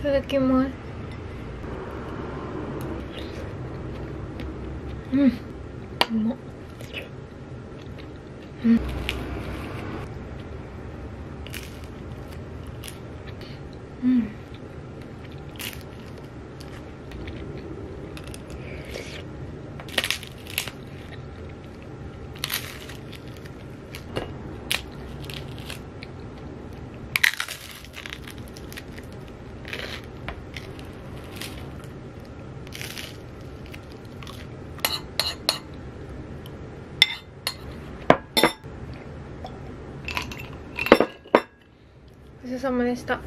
いただきます。うん。うまうん。うん。ごちそうさまでした。